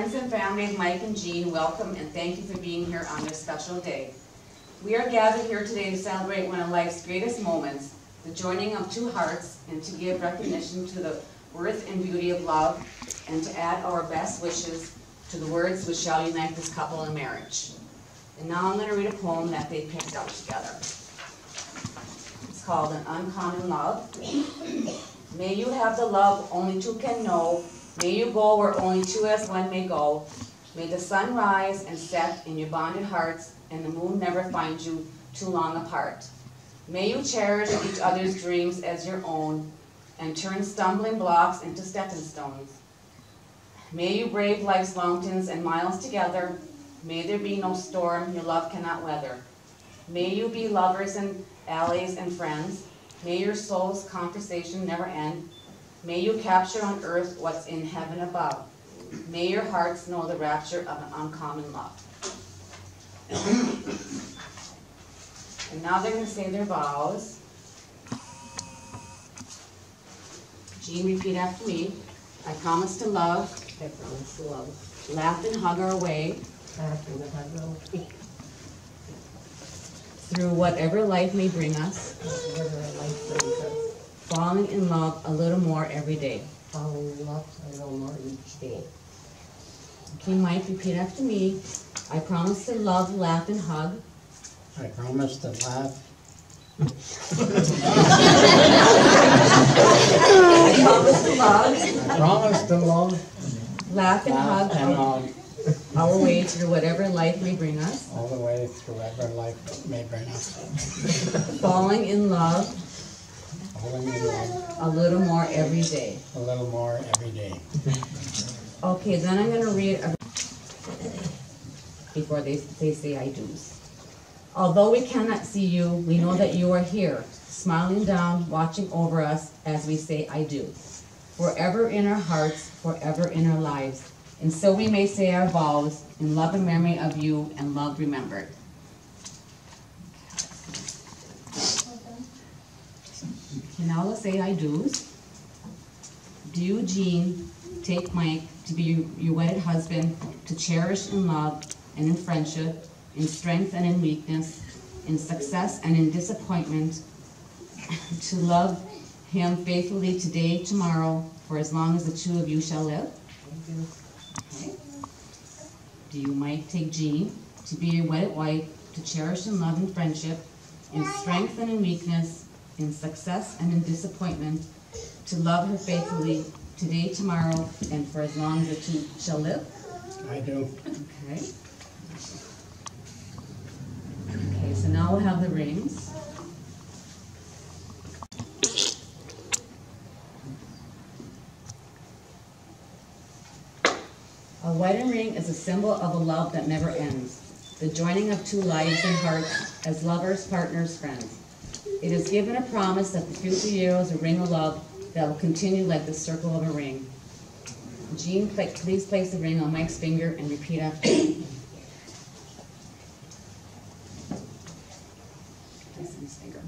Friends and family of Mike and Jean, welcome and thank you for being here on this special day. We are gathered here today to celebrate one of life's greatest moments, the joining of two hearts, and to give recognition to the worth and beauty of love, and to add our best wishes to the words which shall unite this couple in marriage. And now I'm going to read a poem that they picked out together. It's called An Uncommon Love. May you have the love only two can know, May you go where only two as one may go. May the sun rise and set in your bonded hearts, and the moon never find you too long apart. May you cherish each other's dreams as your own, and turn stumbling blocks into stepping stones. May you brave life's mountains and miles together. May there be no storm your love cannot weather. May you be lovers and allies and friends. May your soul's conversation never end. May you capture on earth what's in heaven above. May your hearts know the rapture of an uncommon love. And now they're going to say their vows. Jean, repeat after me. I promise to love, I promise to love, laugh and hug our way laugh and hug our feet, through whatever life may bring us, whatever life brings us, falling in love a little more every day. falling in love a little more each day. Okay, Mike, repeat after me. I promise to love, laugh, and hug I promise to laugh, I promise to love, I promise to love, laugh, and laugh, and hug hug our way through whatever life may bring us, all the way through whatever life may bring us. falling in love Falling in love a little more every day. a little more every day. Okay, then I'm gonna read before they, they say I do's. Although we cannot see you, we know that you are here, smiling down, watching over us as we say I do. Forever in our hearts, forever in our lives. And so we may say our vows in love and memory of you and love remembered. Okay, now let's say I do's. Do you, Jean, take Mike to be your wedded husband, to cherish in love and in friendship, in strength and in weakness, in success and in disappointment, to love him faithfully today, tomorrow, for as long as the two of you shall live? Okay. Do you, Mike, take Jean to be your wedded wife, to cherish in love and friendship, in strength and in weakness, in success and in disappointment, to love her faithfully today, tomorrow, and for as long as she shall live? I do. Okay. Okay, so now we'll have the rings. A wedding ring is a symbol of a love that never ends, the joining of two lives and hearts as lovers, partners, friends. It is given a promise that the future years a ring of love that will continue like the circle of a ring. Jean, please place the ring on Mike's finger and repeat after me. Place on his finger.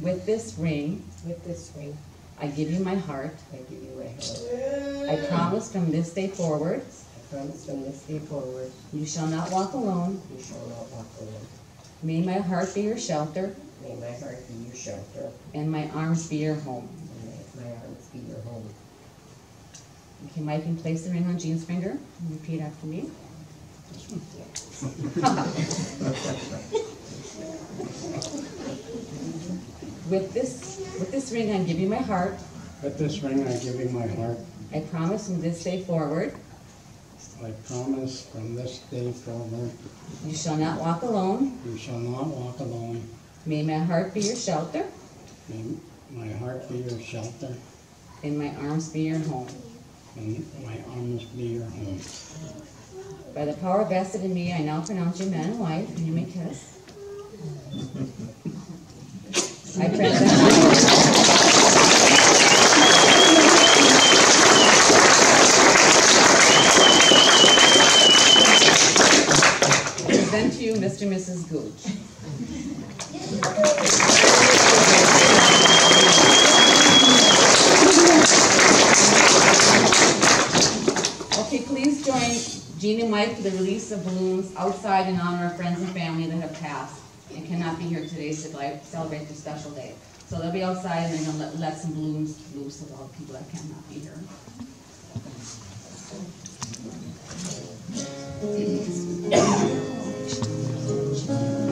With this ring, With this ring, I give you my heart. I give you my heart. I promise from this day forward, I promise from this day forward, you shall not walk alone. you shall not walk alone. May my heart be your shelter May my heart be your shelter, and my arms be your home. and may my arms be your home. Okay, Mike, can place the ring on Jean's finger and repeat after me. With this, with this ring, I give you my heart. With this ring I give you my heart, I promise from this day forward I promise from this day forward, you shall not walk alone. you shall not walk alone. May my heart be your shelter, May my heart be your shelter, and my arms be your home. and my arms be your home. By the power vested in me, I now pronounce you man and wife, and you may kiss. I present, present to you Mr. and Mrs. Goudge. Okay, please join Jean and Mike for the release of balloons outside in honor of friends and family that have passed and cannot be here today to celebrate this special day. So they'll be outside and they're gonna let, let some balloons loose of all the people that cannot be here.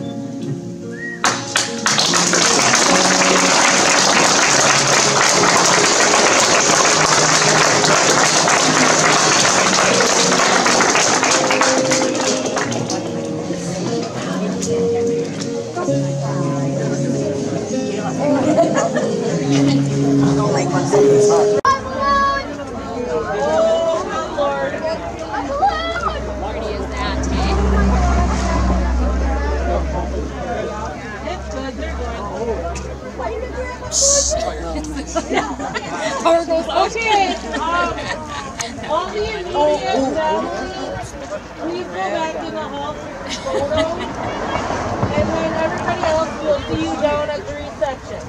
see you down at the reception.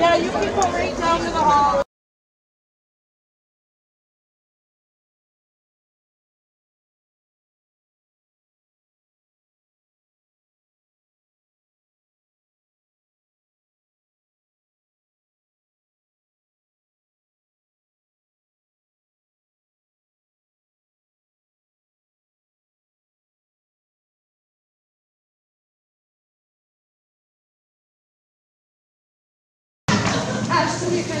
Yeah, you can go right down to the hall. 可以开